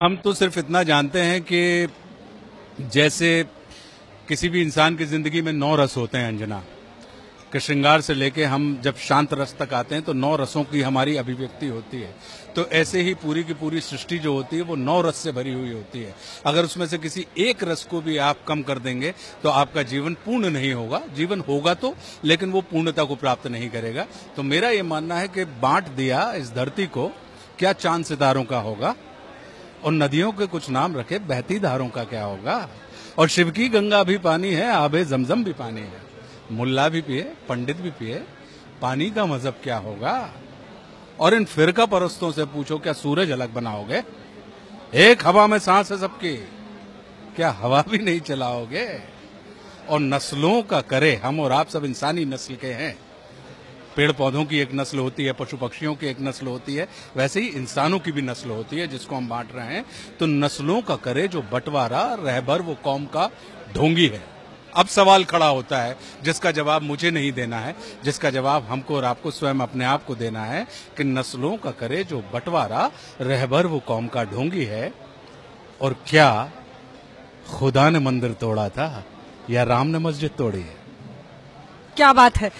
हम तो सिर्फ़ इतना जानते हैं कि जैसे किसी भी इंसान की ज़िंदगी में नौ रस होते हैं, अंजना। के श्रृंगार से लेके हम जब शांत रस तक आते हैं तो नौ रसों की हमारी अभिव्यक्ति होती है। तो ऐसे ही पूरी की पूरी सृष्टि जो होती है, वो नौ रस से भरी हुई होती है। अगर उसमें से किसी एक रस को भी आप कम कर देंगे तो आपका जीवन पूर्ण नहीं होगा। जीवन होगा तो लेकिन वो पूर्णता को प्राप्त नहीं करेगा। तो मेरा ये मानना है कि बांट दिया इस धरती को, क्या चाँद सितारों का होगा? और नदियों के कुछ नाम रखे, बहती धारों का क्या होगा? और शिव की गंगा भी पानी है, आबे जमजम भी पानी है। मुल्ला भी पिए, पंडित भी पिए, पानी का मज़हब क्या होगा? और इन फिरका परस्तों से पूछो, क्या सूरज अलग बनाओगे? एक हवा में सांस है सबकी, क्या हवा भी नहीं चलाओगे? और नस्लों का करे हम और आप सब इंसानी नस्ल के हैं। पेड़ पौधों की एक नस्ल होती है पशु पक्षियों की एक नस्ल होती है, वैसे ही इंसानों की भी नस्ल होती है जिसको हम बांट रहे हैं। तो नस्लों का करे जो बंटवारा, रहबर, वो कौम का ढोंगी है। अब सवाल खड़ा होता है, जिसका जवाब मुझे नहीं देना है, जिसका जवाब हमको और आपको स्वयं अपने आप को देना है, कि नस्लों का करे जो बंटवारा, रहबर, वो कौम का ढोंगी है, और क्या खुदा ने मंदिर तोड़ा था, या राम ने मस्जिद तोड़ी है? क्या बात है।